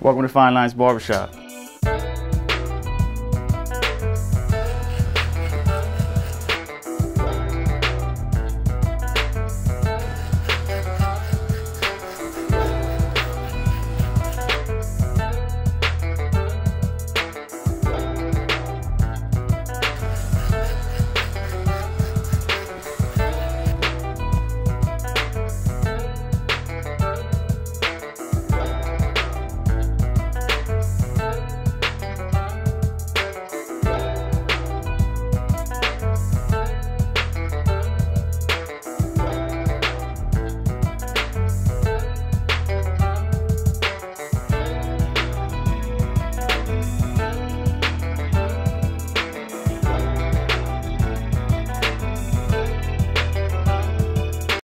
Welcome to Fine Lines Barbershop.